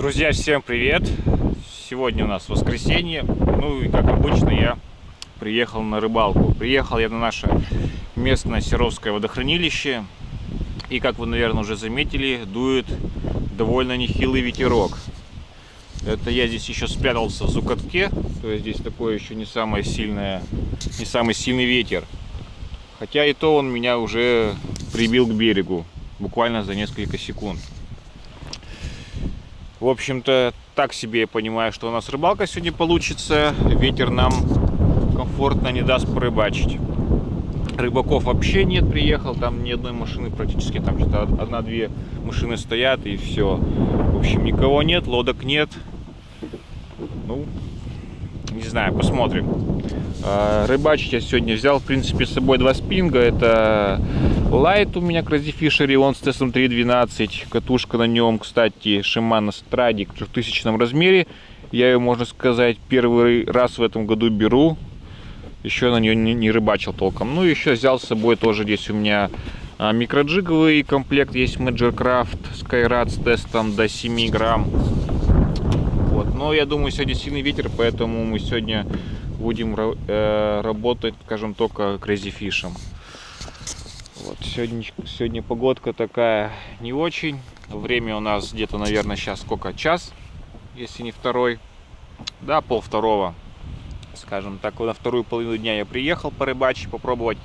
Друзья, всем привет! Сегодня у нас воскресенье. Ну и как обычно я приехал на рыбалку. Приехал я на наше местное Серовское водохранилище. И как вы, наверное, уже заметили, дует довольно нехилый ветерок. Это я здесь еще спрятался в зукатке. То есть здесь такой еще не самое сильное, не самый сильный ветер. Хотя и то он меня уже прибил к берегу. Буквально за несколько секунд. В общем-то, так себе я понимаю, что у нас рыбалка сегодня получится. Ветер нам комфортно не даст порыбачить. Рыбаков вообще нет, приехал, там ни одной машины практически, там что-то одна-две машины стоят и все. В общем, никого нет, лодок нет. Ну, не знаю, посмотрим. А, рыбачить я сегодня взял, в принципе, с собой два спинга. Это Light у меня Crazy он с тестом 3.12. Катушка на нем, кстати, Shimano Stradic в 3000 размере. Я ее, можно сказать, первый раз в этом году беру. Еще на нее не, рыбачил толком. Ну, еще взял с собой тоже здесь у меня а, микроджиговый комплект. Есть Major Craft с тестом до 7 грамм. Но я думаю, сегодня сильный ветер, поэтому мы сегодня будем э, работать, скажем, только Fish'ем. Вот, сегодня, сегодня погодка такая не очень. Время у нас где-то, наверное, сейчас сколько? Час, если не второй. Да, пол второго. Скажем так, на вторую половину дня я приехал порыбачить, попробовать.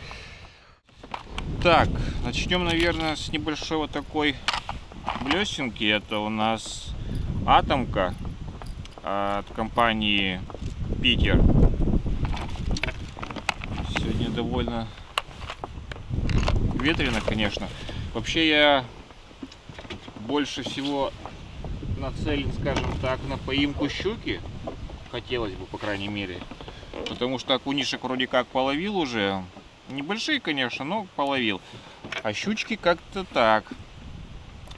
Так, начнем, наверное, с небольшой вот такой блесенки. Это у нас атомка от компании Питер. Сегодня довольно ветрено, конечно. Вообще я больше всего нацелен, скажем так, на поимку щуки. Хотелось бы, по крайней мере. Потому что окунишек вроде как половил уже. Небольшие, конечно, но половил. А щучки как-то так.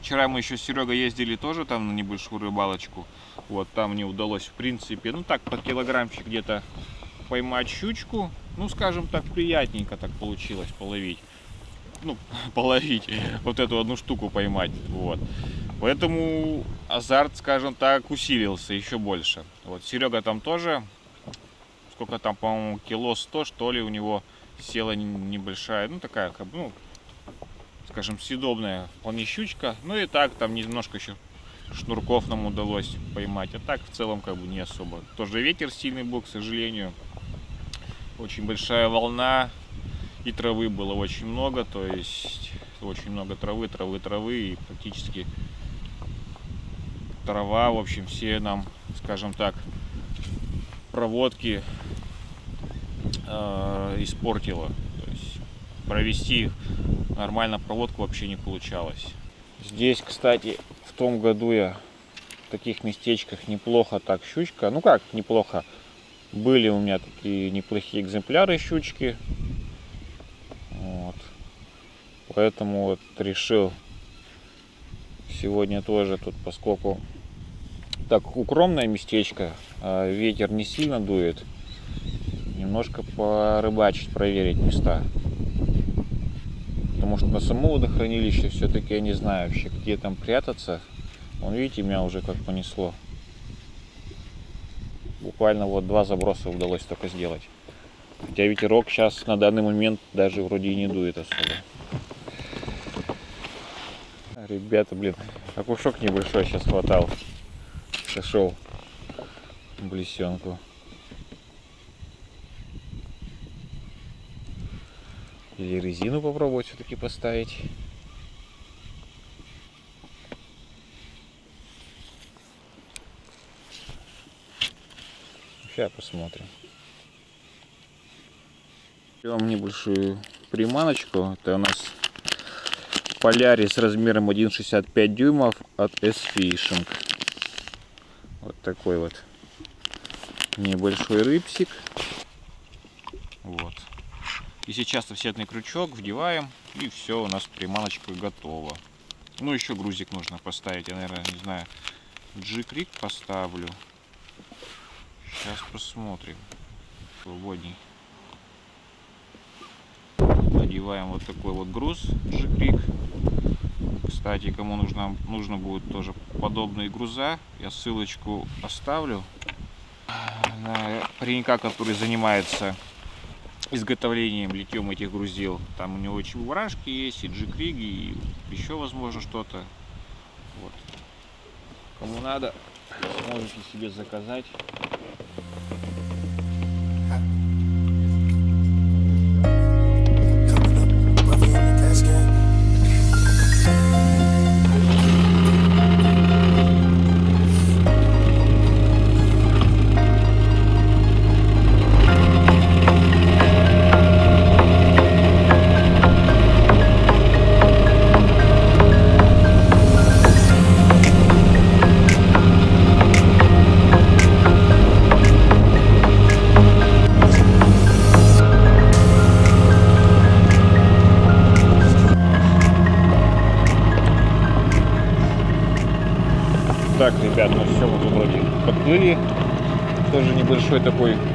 Вчера мы еще с Серегой ездили тоже там на небольшую рыбалочку. Вот, там мне удалось, в принципе, ну так, по килограммчик где-то поймать щучку. Ну, скажем так, приятненько так получилось половить ну, половить, вот эту одну штуку поймать. Вот. Поэтому азарт, скажем так, усилился еще больше. Вот Серега там тоже, сколько там, по-моему, кило 100, что ли, у него села небольшая, ну, такая, как ну, скажем, съедобная вполне щучка. Ну и так, там немножко еще шнурков нам удалось поймать. А так, в целом, как бы не особо. Тоже ветер сильный был, к сожалению. Очень большая волна, и травы было очень много, то есть очень много травы, травы, травы, и практически трава, в общем, все нам, скажем так, проводки э, испортила. Провести нормально проводку вообще не получалось. Здесь, кстати, в том году я в таких местечках неплохо так щучка, ну как неплохо, были у меня такие неплохие экземпляры щучки, Поэтому вот решил сегодня тоже тут, поскольку так укромное местечко, а ветер не сильно дует, немножко порыбачить, проверить места. Что на само водохранилище все-таки я не знаю вообще, где там прятаться. Вон, видите, меня уже как понесло. Буквально вот два заброса удалось только сделать. Хотя ветерок сейчас на данный момент даже вроде и не дует особо. Ребята, блин, окушок небольшой сейчас хватал. Сошел блесенку. Или резину попробовать все-таки поставить. Сейчас посмотрим. Берем небольшую приманочку. Это у нас Полярис размером 1,65 дюймов от S-Fishing. Вот такой вот небольшой рыбсик. Вот. И сейчас офсетный крючок вдеваем, и все, у нас приманочка готова. Ну, еще грузик нужно поставить. Я, наверное, не знаю, G-крик поставлю. Сейчас посмотрим. Свободней. Одеваем вот такой вот груз G-крик. Кстати, кому нужно, нужно будет тоже подобные груза. Я ссылочку оставлю на паренька, который занимается изготовлением, литьем этих грузил. Там у него чебурашки есть, и джикриги, и еще, возможно, что-то. Вот. Кому надо, можете себе заказать.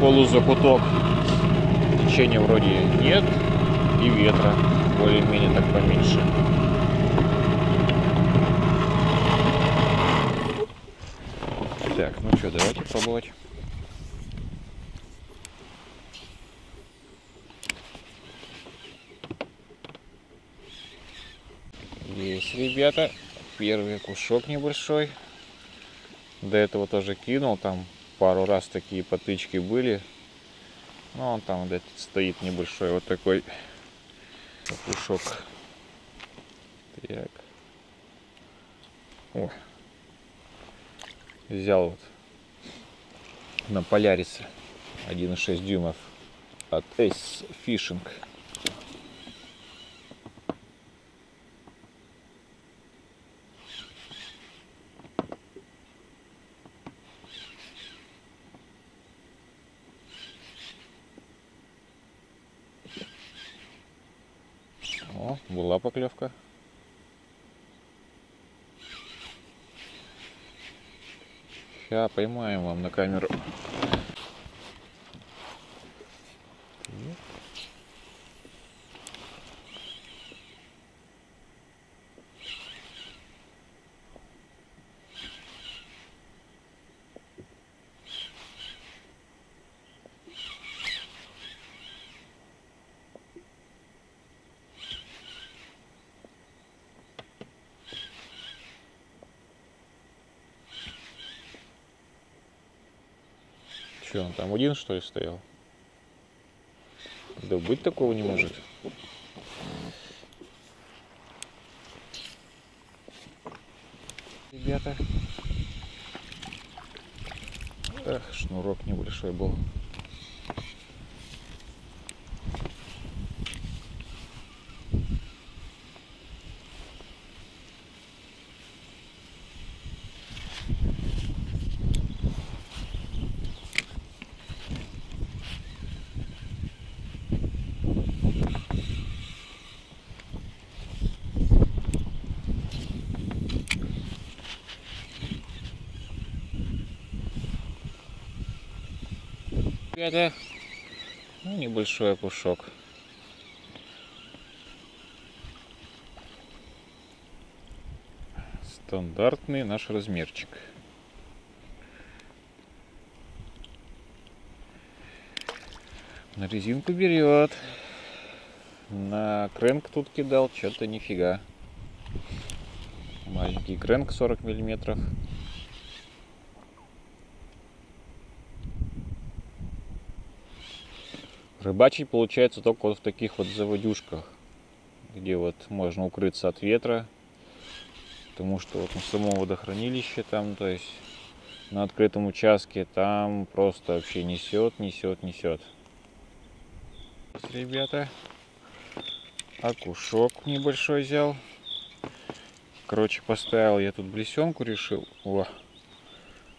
Полузакуток. Течения вроде нет. И ветра более-менее так поменьше. Так, ну что, давайте пробовать. Есть, ребята, первый кушок небольшой. До этого тоже кинул, там пару раз такие потычки были. Ну, он там вот этот стоит небольшой вот такой кушок. Так. О. Взял вот на Полярисе 1,6 дюймов от Ace Fishing. О, была поклевка. Сейчас поймаем вам на камеру. Че, он там один что ли стоял? Да быть такого не может. Ребята. Эх, шнурок небольшой был. Ребята, ну, небольшой окушок. Стандартный наш размерчик. На резинку берет. На кренк тут кидал, что-то нифига. Маленький кренк 40 миллиметров. Рыбачить получается только вот в таких вот заводюшках, где вот можно укрыться от ветра, потому что вот на самом водохранилище там, то есть на открытом участке, там просто вообще несет, несет, несет. Ребята, окушок небольшой взял. Короче, поставил я тут блесенку, решил. О,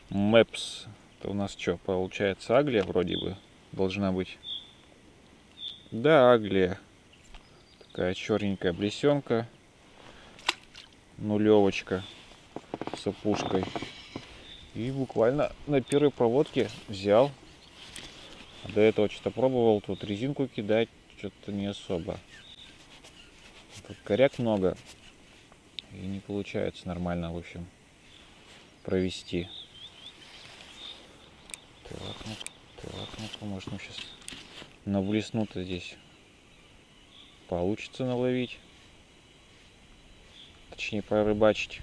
Мэпс. Это у нас что, получается аглия вроде бы должна быть. Да, аглия. Такая черненькая блесенка. Нулевочка с опушкой. И буквально на первой проводке взял. До этого что-то пробовал тут резинку кидать, что-то не особо. Тут коряк много. И не получается нормально, в общем. провести. Так, ну, так, ну может мы сейчас на блесну-то здесь получится наловить. Точнее прорыбачить.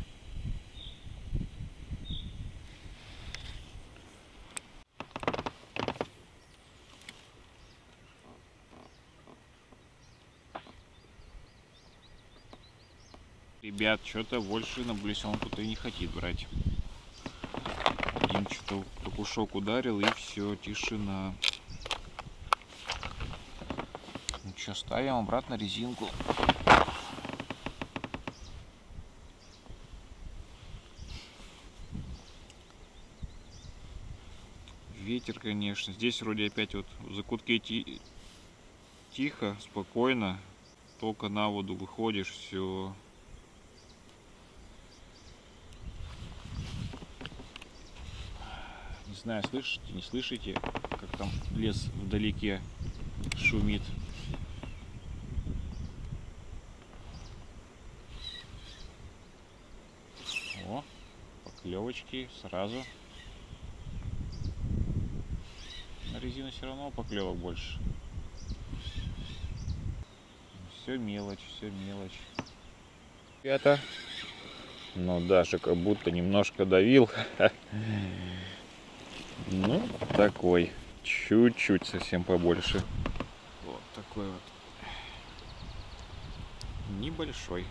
Ребят, что-то больше на блесенку-то не хотит брать. Им что-то кукушок ударил и все, тишина. Ну что, ставим обратно резинку. Ветер, конечно. Здесь вроде опять вот в закутке ти тихо, спокойно. Только на воду выходишь, все знаю, слышите, не слышите, как там лес вдалеке шумит. О, поклевочки сразу. На резину все равно поклевок больше. Все мелочь, все мелочь. Ребята, но даже как будто немножко давил. Ну, такой. Чуть-чуть совсем побольше. Вот такой вот. Небольшой.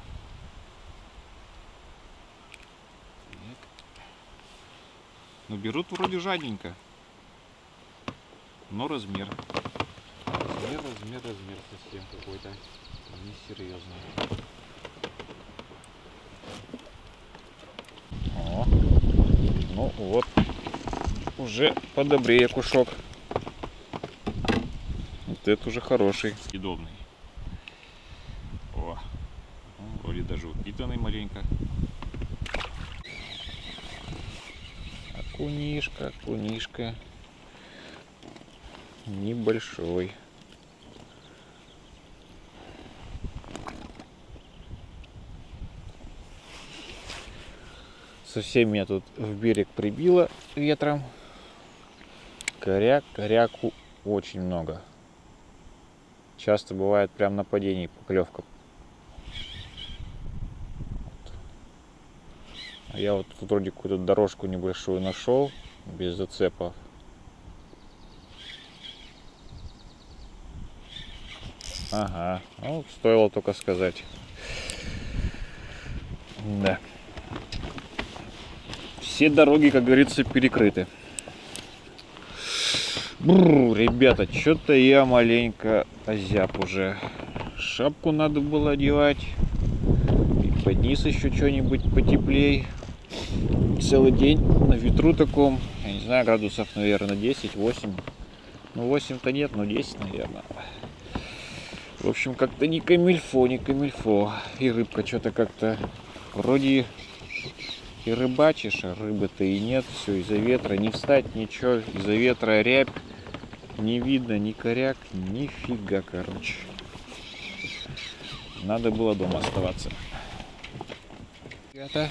Ну, берут вроде жадненько. Но размер. Размер, размер, размер совсем какой-то несерьезный. О, ну вот уже подобрее кушок. Вот это уже хороший. Съедобный. О, вроде даже упитанный маленько. Окунишка, окунишка. Небольшой. Совсем меня тут в берег прибило ветром. Коряк, коряку очень много. Часто бывает прям нападений поклевка. Я вот тут вроде какую-то дорожку небольшую нашел без зацепов. Ага, ну стоило только сказать. Да. Все дороги, как говорится, перекрыты. Бррр, ребята, что-то я маленько озяб уже. Шапку надо было одевать. И под низ еще что-нибудь потеплей. Целый день на ветру таком. Я не знаю, градусов, наверное, 10-8. Ну, 8-то нет, но 10, наверное. В общем, как-то не камильфо, не камильфо. И рыбка что-то как-то вроде и рыбачишь, а рыбы-то и нет. Все из-за ветра. Не встать, ничего. Из-за ветра рябь. Не видно ни коряк, нифига, короче. Надо было дома оставаться. Ребята.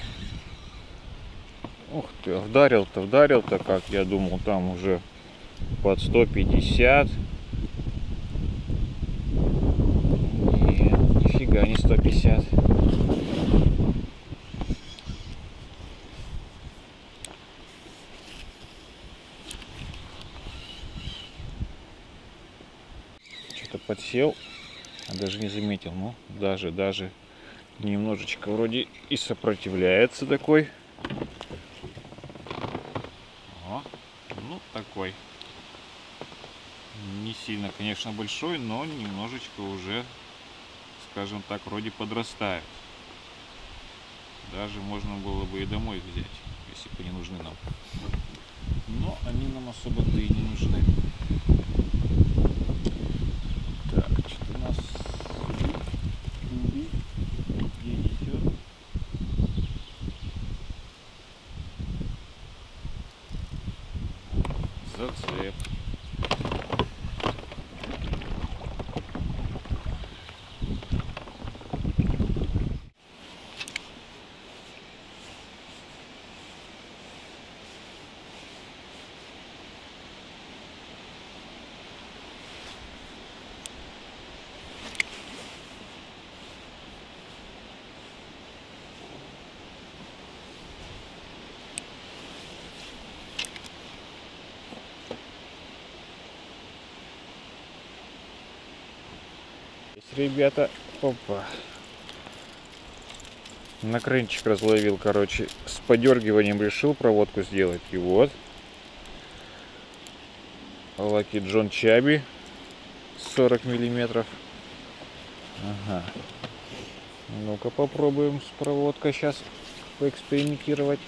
Ух ты, вдарил-то, вдарил-то, как я думал, там уже под 150. Нет, нифига не 150. подсел, а даже не заметил. Ну, даже, даже немножечко вроде и сопротивляется такой. О, ну, такой. Не сильно, конечно, большой, но немножечко уже, скажем так, вроде подрастает. Даже можно было бы и домой взять, если бы не нужны нам. Но они нам особо-то и не нужны. Ребята. Опа. На крынчик разловил, короче, с подергиванием решил проводку сделать. И вот. Лаки Джон Чаби 40 миллиметров. Ага. Ну-ка попробуем с проводкой сейчас поэкспериментировать.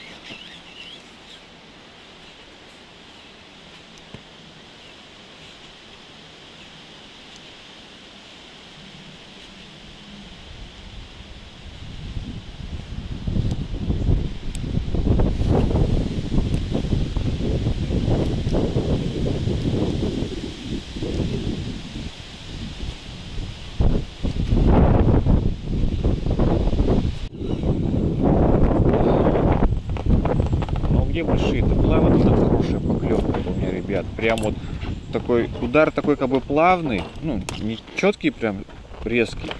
Прям вот такой удар такой как бы плавный, ну не четкий прям резкий,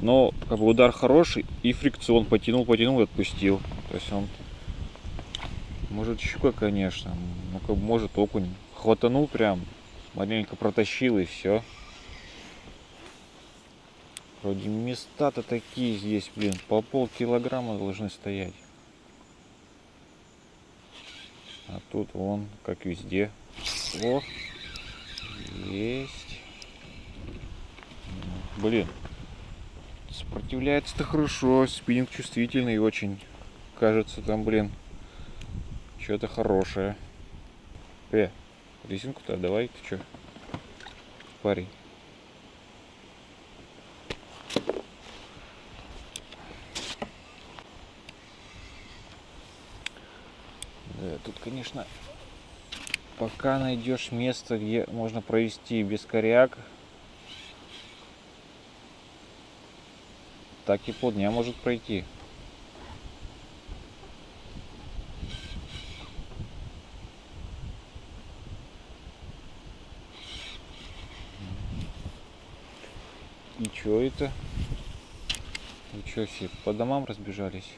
но как бы удар хороший и фрикцион потянул, потянул и отпустил. То есть он может щука, конечно, ну как бы может окунь. Хватанул прям, маленько протащил и все. Вроде места-то такие здесь, блин, по пол килограмма должны стоять. А тут вон, как везде, о, есть. Блин, сопротивляется-то хорошо, спиннинг чувствительный очень. Кажется, там, блин, что-то хорошее. Э, резинку-то давай, ты что, парень. Да, тут, конечно, пока найдешь место, где можно провести без коряк, так и полдня может пройти. И что это? Ничего себе, по домам разбежались.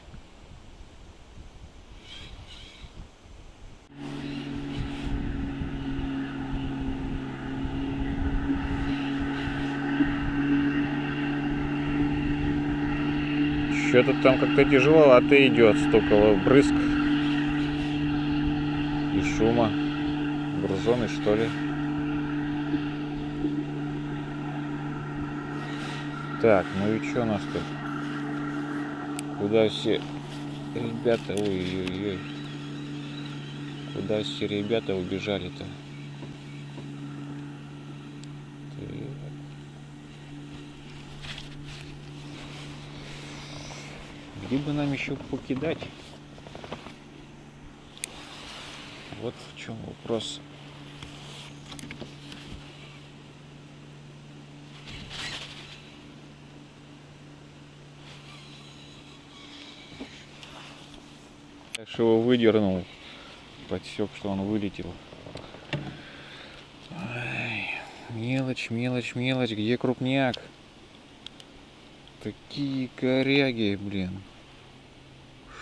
Что-то там как-то тяжеловато идет, столько брызг и шума. Грузоны что ли? Так, ну и что у нас тут? Куда все ребята, ой-ой-ой. Куда все ребята убежали-то? Где бы нам еще покидать? Вот в чем вопрос. Так что его выдернул, подсек, что он вылетел. Ай, мелочь, мелочь, мелочь, где крупняк? Такие коряги, блин.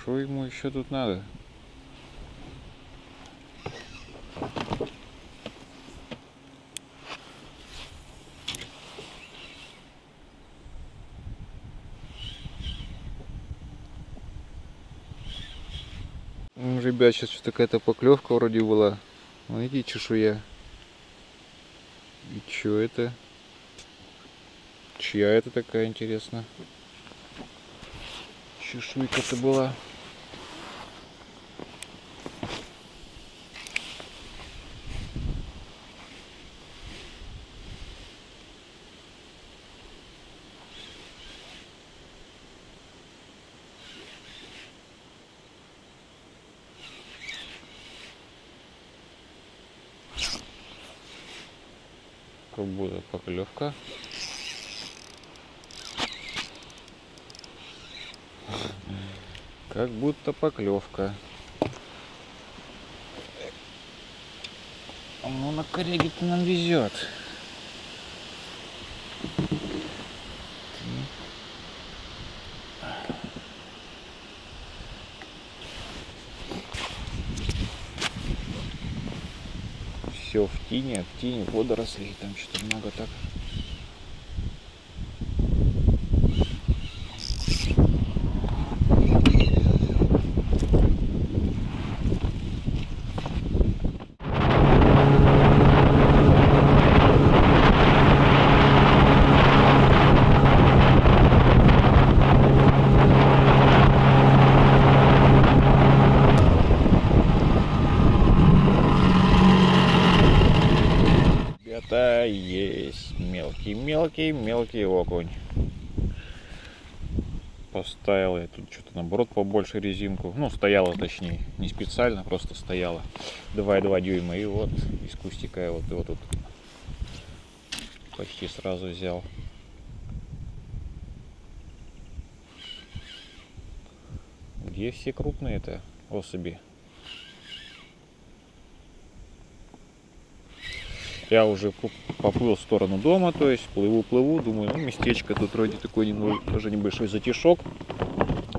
Что ему еще тут надо? Ребят, сейчас что-то какая-то поклевка вроде была. Смотрите, чешуя. И что это? Чья это такая интересная? Чешуйка-то была. как будто поклевка. Как будто поклевка. Ну на коряге-то нам везет. все в тени, в тени водорослей, там что-то много так. Такий мелкий-мелкий окунь. Поставил я тут что-то наоборот побольше резинку. Ну, стояла точнее. Не специально, просто стояла. 2,2 дюйма. И вот из кустика я вот его тут почти сразу взял. Где все крупные-то особи? Я уже поплыл в сторону дома, то есть плыву-плыву, думаю, ну местечко тут вроде такой немного, тоже небольшой затишок.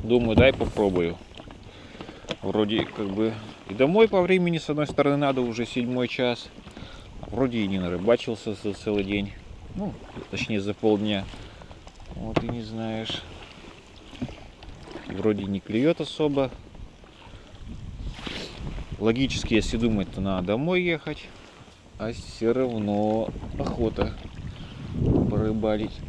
Думаю, дай попробую. Вроде как бы и домой по времени с одной стороны надо, уже седьмой час. Вроде и не нарыбачился за целый день. Ну, точнее за полдня. Вот и не знаешь. Вроде не клюет особо. Логически, если думать, то надо домой ехать. А все равно охота порыбалить.